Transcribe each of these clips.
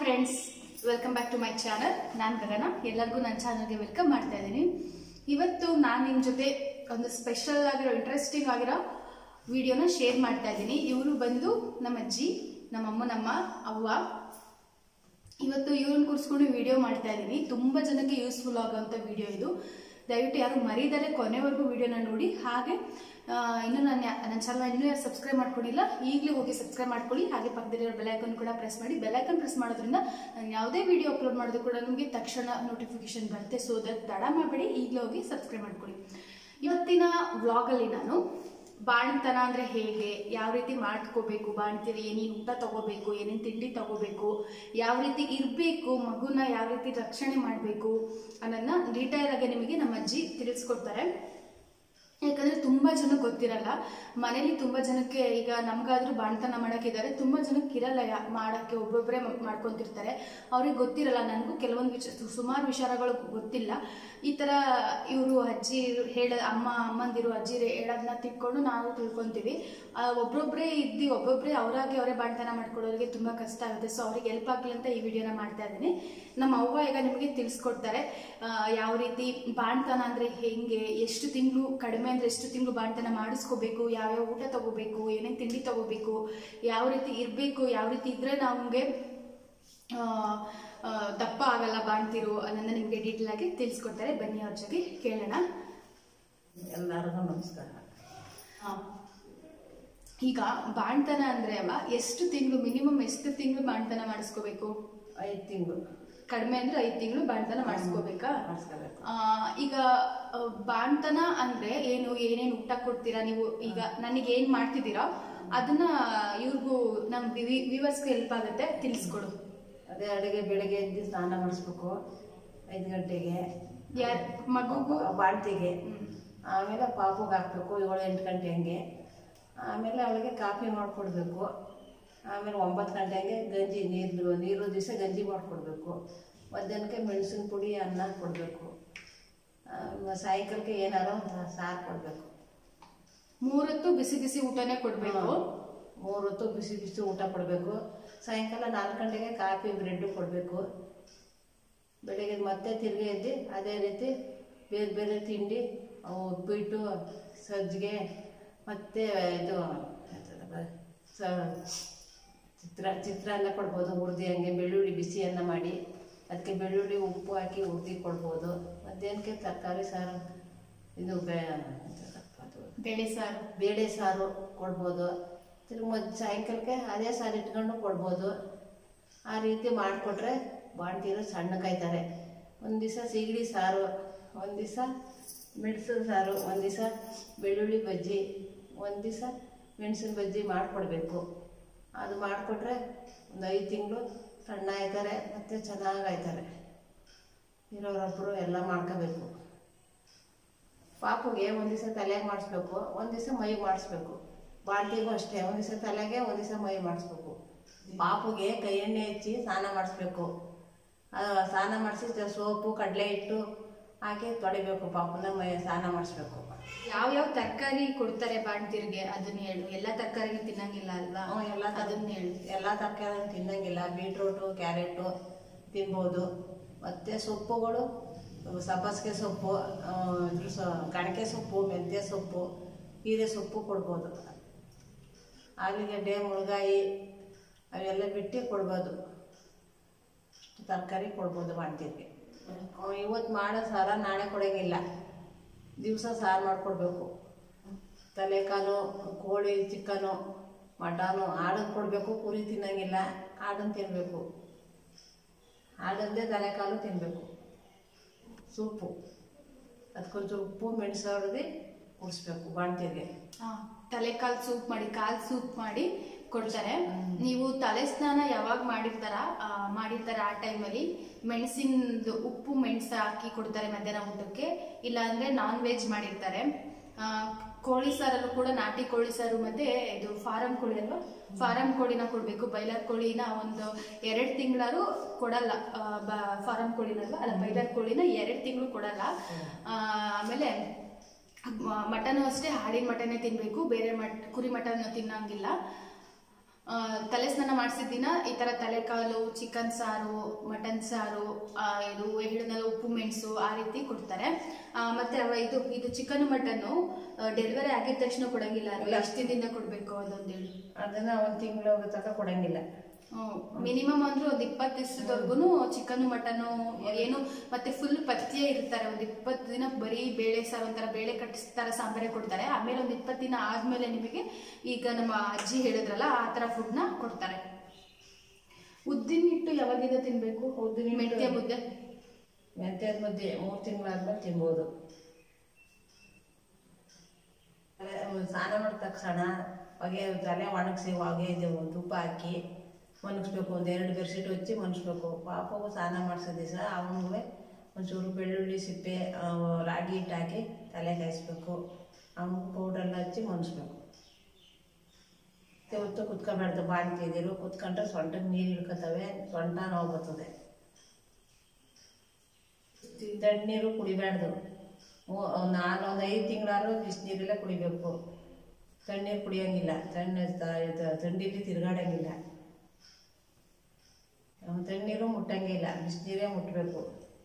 Friends welcome back to my channel ನಾನು ಗಗನ. ಎಲ್ಲರಿಗೂ ನನ್ನ ಚಾನಲ್ಗೆ ವೆಲ್ಕಮ್ ಮಾಡ್ತಾ ಇದ್ದೀನಿ. ಇವತ್ತು ನಾನು ನಿಮ್ಮ ಜೊತೆ ಒಂದು ಸ್ಪೆಷಲ್ ಆಗಿರೋ ಇಂಟ್ರೆಸ್ಟಿಂಗ್ ಆಗಿರೋ ವಿಡಿಯೋನ ಶೇರ್ ಮಾಡ್ತಾ ಇದ್ದೀನಿ. ಇವರು ಬಂದು ನಮ್ಮ ಅಜ್ಜಿ, ನಮ್ಮ ಅಮ್ಮನಮ್ಮ ಅವ್ವ. ಇವತ್ತು ಇವ್ರನ್ನ ಕೂರಿಸ್ಕೊಂಡು ವಿಡಿಯೋ ಮಾಡ್ತಾ ಇದ್ದೀನಿ. ತುಂಬ ಜನಕ್ಕೆ ಯೂಸ್ಫುಲ್ ಆಗೋವಂಥ ವಿಡಿಯೋ ಇದು. ದಯವಿಟ್ಟು ಯಾರು ಮರೀದರೆ ಕೊನೆವರೆಗೂ ವಿಡಿಯೋನ ನೋಡಿ. ಹಾಗೆ ಇನ್ನು ನನ್ನ ನನ್ನ ಚಾನಲ್ ಇನ್ನೂ ಯಾರು ಸಬ್ಸ್ಕ್ರೈಬ್ ಮಾಡ್ಕೊಂಡಿಲ್ಲ, ಈಗಲೇ ಹೋಗಿ ಸಬ್ಸ್ಕ್ರೈಬ್ ಮಾಡ್ಕೊಳ್ಳಿ. ಹಾಗೆ ಪಕ್ಕದಲ್ಲಿರೋ ಬೆಲೈಕನ್ ಕೂಡ ಪ್ರೆಸ್ ಮಾಡಿ. ಬೆಲೈಕನ್ ಪ್ರೆಸ್ ಮಾಡೋದ್ರಿಂದ ನಾನು ಯಾವುದೇ ವಿಡಿಯೋ ಅಪ್ಲೋಡ್ ಮಾಡೋದು ಕೂಡ ನಿಮಗೆ ತಕ್ಷಣ ನೋಟಿಫಿಕೇಶನ್ ಬರುತ್ತೆ. ಸೊ ದಟ್ ತಡ ಮಾಡಬೇಡಿ. ಈಗಲೇ ಹೋಗಿ ಸಬ್ಸ್ಕ್ರೈಬ್ ಮಾಡ್ಕೊಳ್ಳಿ. ಇವತ್ತಿನ ವ್ಲಾಗಲ್ಲಿ ನಾನು ಬಾಣ್ತನ ಅಂದರೆ ಹೇಗೆ, ಯಾವ ರೀತಿ ಮಾಡ್ಕೋಬೇಕು ಬಾಣ್ತೀರಿ ಏನೇನು ಊಟ ತಗೋಬೇಕು, ಏನೇನು ತಿಂಡಿ ತಗೋಬೇಕು, ಯಾವ ರೀತಿ ಇರಬೇಕು, ಮಗುನ ಯಾವ ರೀತಿ ರಕ್ಷಣೆ ಮಾಡಬೇಕು ಅನ್ನೋದನ್ನ ಡೀಟೇಲ್ ಆಗಿ ನಿಮಗೆ ನಮ್ಮ ಅಜ್ಜಿ ತಿಳಿಸ್ಕೊಡ್ತಾರೆ. ಯಾಕಂದ್ರೆ ತುಂಬಾ ಜನಕ್ಕೆ ಗೊತ್ತಿರಲ್ಲ. ಮನೇಲಿ ತುಂಬಾ ಜನಕ್ಕೆ ಈಗ ನಮ್ಗಾದ್ರೂ ಬಾಣತನ ಮಾಡೋಕ್ಕಿದ್ದಾರೆ. ತುಂಬಾ ಜನಕ್ಕೆ ಇರಲ್ಲ ಯಾ- ಮಾಡಕ್ಕೆ ಒಬ್ಬೊಬ್ಬರೇ ಮಾಡ್ಕೊತಿರ್ತಾರೆ. ಅವ್ರಿಗೆ ಗೊತ್ತಿರಲ್ಲ. ನನಗೂ ಕೆಲವೊಂದು ವಿಚ ಸುಮಾರು ವಿಚಾರಗಳು ಗೊತ್ತಿಲ್ಲ. ಈ ಥರ ಇವರು ಅಜ್ಜಿ ಹೇಳ ಅಮ್ಮ, ಅಮ್ಮಂದಿರು, ಅಜ್ಜಿ ಹೇಳೋದನ್ನ ತಿಳ್ಕೊಂಡು ನಾವು ತಿಳ್ಕೊಂತೀವಿ. ಒಬ್ಬೊಬ್ಬರೇ ಇದ್ದು ಒಬ್ಬೊಬ್ಬರೇ ಅವರಾಗಿ ಅವರೇ ಬಾಣ್ತನ ಮಾಡ್ಕೊಳ್ಳೋರಿಗೆ ತುಂಬಾ ಕಷ್ಟ ಆಗುತ್ತೆ. ಸೊ ಅವ್ರಿಗೆ ಹೆಲ್ಪ್ ಆಗಲಿ ಅಂತ ಈ ವಿಡಿಯೋನ ಮಾಡ್ತಾ ಇದ್ದೀನಿ. ನಮ್ಮ ಅವ್ವ ಈಗ ನಿಮಗೆ ತಿಳಿಸ್ಕೊಡ್ತಾರೆ. ಯಾವ ರೀತಿ ಬಾಣತನ ಅಂದರೆ ಹೇಗೆ, ಎಷ್ಟು ತಿಂಗಳು ಕಡಿಮೆ ಅಂದ್ರೆ ಎಷ್ಟು ತಿಂಗಳು ಬಾಣ್ತನ ಮಾಡಿಸ್ಕೋಬೇಕು ಯಾವ್ಯಾವ ಊಟ ತಗೋಬೇಕು ಏನೇನು ತಿಂಡಿ ತಗೋಬೇಕು ಯಾವ ರೀತಿ ಇರಬೇಕು ಯಾವ ರೀತಿ ಇದ್ದರೆ ನಮಗೆ ದಪ್ಪ ಆಗಲ್ಲ ಬಾಣ್ತಿರು ಅನ್ನೋದನ್ನ ನಿಮಗೆ ಡೀಟೇಲ್ ಆಗಿ ತಿಳಿಸ್ಕೊಡ್ತಾರೆ. ಬನ್ನಿ ಅವ್ರ ಜೊತೆ ಕೇಳೋಣ. ಎಲ್ಲರಿಗೂ ನಮಸ್ಕಾರ. ಹಾಂ. ಈಗ ಬಾಣ್ತನ ಅಂದರೆ ಅವ ಎಷ್ಟು ತಿಂಗಳು ಮಿನಿಮಮ್ ಎಷ್ಟು ತಿಂಗಳು ಬಾಣ್ತನ ಮಾಡಿಸ್ಕೋಬೇಕು? ಐದು ತಿಂಗಳು. ಕಡಿಮೆ ಅಂದ್ರೆ ಐದು ತಿಂಗಳು ಬಾಣ್ತನ ಮಾಡಿಸ್ಕೋಬೇಕಾ? ಮಾಡಿಸ್ಕೋಬೇಕು. ಈಗ ಬಾಣ್ತನ ಅಂದ್ರೆ ಏನು ಏನೇನು ಊಟ ಕೊಡ್ತೀರಾ ನೀವು? ಈಗ ನನಗೆ ಏನ್ ಮಾಡ್ತಿದ್ದೀರಾ ಅದನ್ನ ಇವ್ರಿಗೂ ನಮ್ ವಿವರ್ಸ್ಗೆ ಹೆಲ್ಪ್ ಆಗುತ್ತೆ ತಿಳಿಸ್ಕೊಡು. ಅದೇ ಅಡುಗೆ ಬೆಳಗ್ಗೆ ಎದ್ದು ಸ್ನಾನ ಮಾಡಿಸ್ಬೇಕು ಐದು ಗಂಟೆಗೆ. ಯಾರ್ ಮಗುಗೂ? ಬಾಣ್ತಿಗೆ. ಆಮೇಲೆ ಪಾಪುಗೆ ಹಾಕ್ಬೇಕು ಏಳು ಎಂಟು ಗಂಟೆ ಹಂಗೆ. ಆಮೇಲೆ ಅವಳಿಗೆ ಕಾಫಿ ಮಾಡಿಕೊಡ್ಬೇಕು. ಆಮೇಲೆ ಒಂಬತ್ತು ಗಂಟೆಗೆ ಗಂಜಿ ನೀರು ನೀರು ದಿವಸ ಗಂಜಿ ಮಾಡಿಕೊಡ್ಬೇಕು. ಮಧ್ಯಾಹ್ನಕ್ಕೆ ಮೆಣಸಿನ ಪುಡಿ ಅನ್ನ ಕೊಡಬೇಕು. ಸಾಯಂಕಾಲಕ್ಕೆ ಏನಾರು ಸಾರು ಕೊಡಬೇಕು. ಮೂರತ್ತು ಬಿಸಿ ಬಿಸಿ ಊಟನೇ ಕೊಡಬೇಕು. ಮೂರತ್ತು ಬಿಸಿ ಬಿಸಿ ಊಟ ಕೊಡಬೇಕು. ಸಾಯಂಕಾಲ ನಾಲ್ಕು ಗಂಟೆಗೆ ಕಾಫಿ ಬ್ರೆಡ್ಡು ಕೊಡಬೇಕು. ಬೆಳಿಗ್ಗೆ ಮತ್ತೆ ತಿರುಗಿ ಎದ್ದು ಅದೇ ರೀತಿ ಬೇರೆ ಬೇರೆ ತಿಂಡಿ ಉಪ್ಪಿಟ್ಟು ಸಜ್ಜಿಗೆ ಮತ್ತು ಇದು ಸ- ಚಿತ್ರ ಚಿತ್ರಾನ್ನ ಕೊಡ್ಬೋದು ಹುರಿದು ಹಂಗೆ ಬೆಳ್ಳುಳ್ಳಿ ಬಿಸಿಯನ್ನ ಮಾಡಿ ಅದಕ್ಕೆ ಬೆಳ್ಳುಳ್ಳಿ ಉಪ್ಪು ಹಾಕಿ ಹುರಿದು ಕೊಡ್ಬೋದು. ಮಧ್ಯಾಹ್ನಕ್ಕೆ ತರಕಾರಿ ಸಾರು ಇದು ಬೇ ಬೇಳೆ ಸಾರು. ಬೇಳೆ ಸಾರು ಕೊಡ್ಬೋದು. ತಿರ್ಗಿ ಮಧ್ಯ ಸಾಯಂಕಾಲಕ್ಕೆ ಅದೇ ಸಾರು ಇಟ್ಕೊಂಡು ಕೊಡ್ಬೋದು. ಆ ರೀತಿ ಮಾಡಿಕೊಟ್ರೆ ಬಾಣ್ತೀರು ಸಣ್ಣಕ್ಕಾಯ್ತಾರೆ ಒಂದು ದಿವಸ ಸೀಗಡಿ ಸಾರು ಒಂದು ದಿವಸ ಮೆಣಸಿನ ಸಾರು ಒಂದು ದಿವಸ ಬೆಳ್ಳುಳ್ಳಿ ಬಜ್ಜಿ ಒಂದು ದಿವಸ ಮೆಣಸಿನ ಬಜ್ಜಿ ಮಾಡಿಕೊಡ್ಬೇಕು. ಅದು ಮಾಡಿಕೊಟ್ರೆ ಒಂದು ಐದು ತಿಂಗಳು ಸಣ್ಣ ಆಯ್ತಾರೆ ಮತ್ತು ಚೆನ್ನಾಗಿ ಆಯ್ತಾರೆ. ಇರೋರೊಬ್ಬರು ಎಲ್ಲ ಮಾಡ್ಕೋಬೇಕು. ಪಾಪುಗೆ ಒಂದು ದಿವಸ ತಲೆಗೆ ಮಾಡಿಸ್ಬೇಕು, ಒಂದು ದಿವಸ ಮೈ ಮಾಡಿಸ್ಬೇಕು. ಬಾಲ್ಟಿಗೂ ಅಷ್ಟೇ, ಒಂದು ದಿವಸ ತಲೆಗೆ, ಒಂದು ದಿವಸ ಮೈ ಮಾಡಿಸ್ಬೇಕು. ಪಾಪುಗೆ ಕೈ ಎಣ್ಣೆ ಹಚ್ಚಿ ಸ್ನಾನ ಮಾಡಿಸ್ಬೇಕು. ಸ್ನಾನ ಮಾಡಿಸಿ ಸೋಪು, ಕಡಲೆ ಹಿಟ್ಟು ಹಾಕಿ ತೊಳಿಬೇಕು ಪಾಪುನ ಮೈ ಸ್ನಾನ ಮಾಡಿಸ್ಬೇಕು. ಯಾವ ಯಾವ ತರಕಾರಿ ಕೊಡ್ತಾರೆ ಬಾಣ್ತಿರ್ಗೆ ಅದನ್ನ ಹೇಳು. ಎಲ್ಲ ತರಕಾರಿ ತಿನ್ನಂಗಿಲ್ಲ ಅಲ್ವಾ? ಅವ ಎಲ್ಲ ಅದನ್ನ ಹೇಳು. ಎಲ್ಲ ತರಕಾರಿ ತಿನ್ನಂಗಿಲ್ಲ. ಬೀಟ್ರೂಟು ಕ್ಯಾರೆಟು ತಿನ್ಬೋದು. ಮತ್ತು ಸೊಪ್ಪುಗಳು ಸಬ್ಬಸಿಗೆ ಸೊಪ್ಪು ಆ, ಇದ್ರ ಸೊ ಕಣಕೆ ಸೊಪ್ಪು ಮೆಂತ್ಯ ಸೊಪ್ಪು ಹೀರೆ ಸೊಪ್ಪು ಕೊಡ್ಬೋದು. ಆಲೂಗಡ್ಡೆ ಮುಳ್ಗಾಯಿ ಅವೆಲ್ಲ ಬಿಟ್ಟು ಕೊಡ್ಬೋದು. ತರಕಾರಿ ಕೊಡ್ಬೋದು ಬಾಣ್ತಿರ್ಗೆ. ಇವತ್ತು ಮಾಡೋ ಸಾರ ನಾಳೆ ಕೊಡೋಂಗಿಲ್ಲ. ದಿವಸ ಸಾರು ಮಾಡಿಕೊಡ್ಬೇಕು. ತಲೆಕಾಲು ಕೋಳಿ ಚಿಕನು ಮಟನು ಆಡನ್ ಕೊಡಬೇಕು ಕುರಿ ತಿನ್ನಂಗಿಲ್ಲ ಆಡನ್ನು ತಿನ್ನಬೇಕು ಆಡಂದೇ ತಲೆಕಾಲು ತಿನ್ನಬೇಕು ಸೂಪು. ಅದಕ್ಕೊಂಚೂರು ಉಪ್ಪು, ಮೆಣಸು ಹೊಡೆದು ಕುಡಿಸ್ಬೇಕು ಬಾಣ್ತಿಗೆ. ಹಾಂ, ತಲೆಕಾಲು ಸೂಪ್ ಮಾಡಿ, ಕಾಲು ಸೂಪ್ ಮಾಡಿ ಕೊಡ್ತಾರೆ. ನೀವು ತಲೆ ಸ್ನಾನ ಯಾವಾಗ ಮಾಡಿರ್ತಾರ ಮಾಡಿರ್ತಾರ ಆ ಟೈಮಲ್ಲಿ ಮೆಣಸಿನದು ಉಪ್ಪು ಮೆಣಸು ಹಾಕಿ ಕೊಡ್ತಾರೆ ಮಧ್ಯಾಹ್ನ ಊಟಕ್ಕೆ. ಇಲ್ಲ ಅಂದ್ರೆ ನಾನ್ ವೆಜ್ ಮಾಡಿರ್ತಾರೆ ಕೋಳಿ ಸಾರಲ್ಲೂ ಕೂಡ ನಾಟಿ ಕೋಳಿ ಸಾರು ಮತ್ತೆ ಇದು ಫಾರಂ ಕೋಳಿ ಅಲ್ವಾ? ಫಾರಂ ಕೋಳಿನ ಕೊಡ್ಬೇಕು. ಬೈಲರ್ ಕೋಳಿನ ಒಂದು ಎರಡು ತಿಂಗಳಾರು ಕೊಡಲ್ಲ. ಫಾರಂ ಕೋಳಿನಲ್ವಾ ಅಲ್ಲ ಬೈಲರ್ ಕೋಳಿನ ಎರಡು ತಿಂಗಳು ಕೊಡಲ್ಲ. ಆಮೇಲೆ ಮಟನ್ ಅಷ್ಟೇ ಹಾಡಿನ ಮಟನೇ ತಿನ್ಬೇಕು. ಬೇರೆ ಮಟ್ ಕುರಿ ಮಟನ್ ತಿನ್ನಂಗಿಲ್ಲ. ತಲೆ ಸ್ನಾನ ಮಾಡಿಸಿದ ದಿನ ಈ ತರ ತಲೆಕಾಲು ಚಿಕನ್ ಸಾರು ಮಟನ್ ಸಾರು ಇದು ಎಳ್ಳಿನಲ್ಲಿ ಉಪ್ಪು ಮೆಣಸು ಆ ರೀತಿ ಕೊಡ್ತಾರೆ. ಮತ್ತೆ ಅವ ಇದು ಇದು ಚಿಕನ್ ಮಟನ್ನು ಡೆಲಿವರಿ ಆಗಿದ ತಕ್ಷಣ ಕೊಡಂಗಿಲ್ಲ ಅಲ್ವಾ? ಎಷ್ಟು ದಿನದಿಂದ ಕೊಡಬೇಕು ಅದೊಂದು ಹೇಳಿ. ಅದನ್ನ ಒಂದು ತಿಂಗಳು ತನಕ ಕೊಡಂಗಿಲ್ಲ. ಮಿನಿಮಮ್ ಅಂದ್ರೆ ಒಂದ್ ಇಪ್ಪತ್ತು ದಿವಸದವರೆಗೂ ಚಿಕನ್ ಮಟನ್ ಏನು ಮತ್ತೆ ಫುಲ್ ಪಥ್ಯ ಇರ್ತಾರೆ. ಒಂದ್ ಇಪ್ಪತ್ತು ದಿನ ಬರೀ ಬೇಳೆ ಸಾರು ಒಂಥರ ಬೇಳೆ ಕಟ್ಟಿಸ್ತಾರ ಸಾಂಬಾರೇ ಕೊಡ್ತಾರೆ. ಆಮೇಲೆ ಒಂದ್ ಇಪ್ಪತ್ತು ದಿನ ಆದ್ಮೇಲೆ ನಿಮಗೆ ಈಗ ನಮ್ಮ ಅಜ್ಜಿ ಹೇಳಿದ್ರಲ್ಲ ಆ ತರ ಫುಡ್ನ ಕೊಡ್ತಾರೆ. ಉದ್ದಿನ ಹಿಟ್ಟು ಯಾವಾಗಿಂದ ತಿನ್ಬೇಕು? ಉದ್ದಿನ ಮೆಂತ್ಯ ಮುದ್ದೆ. ಮೆಂತ್ಯದ ಮುದ್ದೆ ಮೂರು ತಿಂಗಳಾದ್ಮೇಲೆ ತಿನ್ಬೋದು. ಸ್ನಾನ ಮಾಡಿದ ತಕ್ಷಣ ಹೊಗೆ ತಲೆ ಒಣಗಿಸಿ ಹೊಗೆ ಒಂದು ತುಪ್ಪ ಹಾಕಿ. ಒಣಗಿಸ್ಬೇಕು ಒಂದು ಎರಡು ಬೆಡ್ಶೀಟ್ ಹಚ್ಚಿ ಒಣಗಿಸ್ಬೇಕು ಪಾಪವು ಸ್ನಾನ ಮಾಡಿಸೋ ದಿವಸ ಅವನಿಗೆ ಒಂಚೂರು ಬೆಳ್ಳುಳ್ಳಿ, ಸಿಪ್ಪೆ ರಾಗಿ ಹಿಟ್ಟು ಹಾಕಿ ತಲೆ ಕಾಯಿಸ್ಬೇಕು. ಅವನಿಗೆ ಪೌಡ್ರೆಲ್ಲ ಹಚ್ಚಿ ಒಣಗಿಸ್ಬೇಕು ಹೊತ್ತು ಕುತ್ಕೊಬಾರ್ದು ಬಾಂತಿ ಇದಿರು ಕುತ್ಕೊಂಡ್ರೆ ಸೊಂಟಕ್ಕೆ ನೀರು ಹಿಡ್ಕೊತವೆ ಸೊಂಟ ನೋವು ಬರ್ತದೆ. ತಣ್ಣೀರು ಕುಡಿಬಾರ್ದು ನಾನು ಒಂದು ಐದು ತಿಂಗಳಾದ್ರೂ ಬಿಸಿನೀರೆಲ್ಲ ಕುಡಿಬೇಕು. ತಣ್ಣೀರು ಕುಡಿಯೋಂಗಿಲ್ಲ. ತಣ್ಣ ತ- ಥಂಡಿಲಿ ತಿರುಗಾಡಂಗಿಲ್ಲ. ತಣ್ಣೀರು ಮುಟ್ಟಂಗಿಲ್ಲ ಬಿಸಿನೀರೇ ಮುಟ್ಟಬೇಕು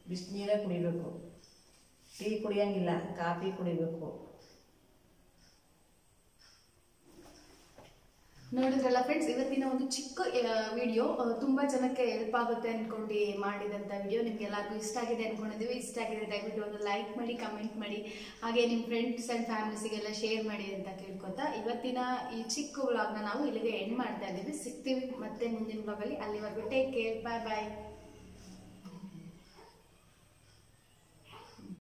ಬಿಸಿನೀರೇ ಕುಡಿಬೇಕು. ಟೀ ಕುಡಿಯೋಂಗಿಲ್ಲ. ಕಾಫಿ ಕುಡಿಬೇಕು. ನೋಡಿದ್ರಲ್ಲ ಫ್ರೆಂಡ್ಸ್ ಇವತ್ತಿನ ಒಂದು ಚಿಕ್ಕ ವಿಡಿಯೋ ತುಂಬಾ ಜನಕ್ಕೆ ಹೆಲ್ಪ್ ಆಗುತ್ತೆ ಅನ್ಕೊಂಡು ಮಾಡಿದಂತ ವಿಡಿಯೋ ನಿಮ್ಗೆ ಎಲ್ಲರಿಗೂ ಇಷ್ಟ ಆಗಿದೆ ಅನ್ಕೊಂಡಿದ್ದೀವಿ. ಇಷ್ಟ ಆಗಿದೆ ದಯವಿಟ್ಟು ಒಂದು ಲೈಕ್ ಮಾಡಿ ಕಮೆಂಟ್ ಮಾಡಿ, ಹಾಗೆ ನಿಮ್ಮ ಫ್ರೆಂಡ್ಸ್ ಅಂಡ್ ಫ್ಯಾಮಿಲೀಸಿಗೆಲ್ಲ ಶೇರ್ ಮಾಡಿ ಅಂತ ಕೇಳ್ಕೊತಾ ಇವತ್ತಿನ ಈ ಚಿಕ್ಕ ವ್ಲಾಗ್ನ ನಾವು ಇಲ್ಲಿಗೆ ಎಂಡ್ ಮಾಡ್ತಾ ಇದ್ದೀವಿ. ಸಿಗ್ತೀವಿ ಮತ್ತೆ ಮುಂದಿನ ವ್ಲಾಗಲ್ಲಿ ಅಲ್ಲಿವರೆಗೂ ಟೇಕ್ ಕೇರ್ ಬಾಯ್ ಬಾಯ್